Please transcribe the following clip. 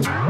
you.